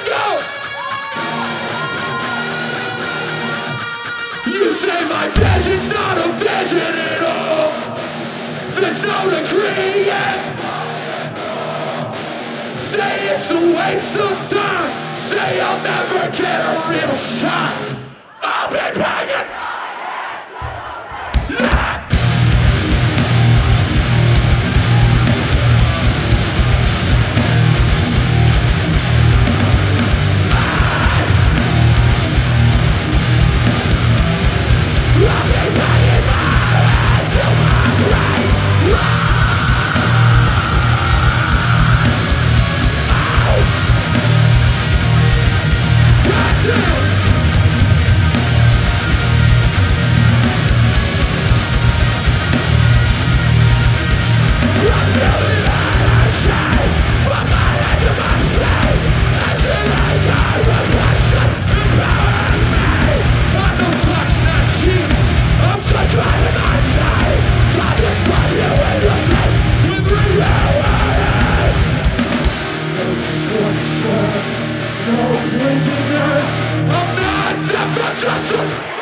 go! You say my vision's not a vision at all. There's no decree yet. Say it's a waste of time. Say I'll never get a real shot. I'll be begging. justice.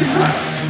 Just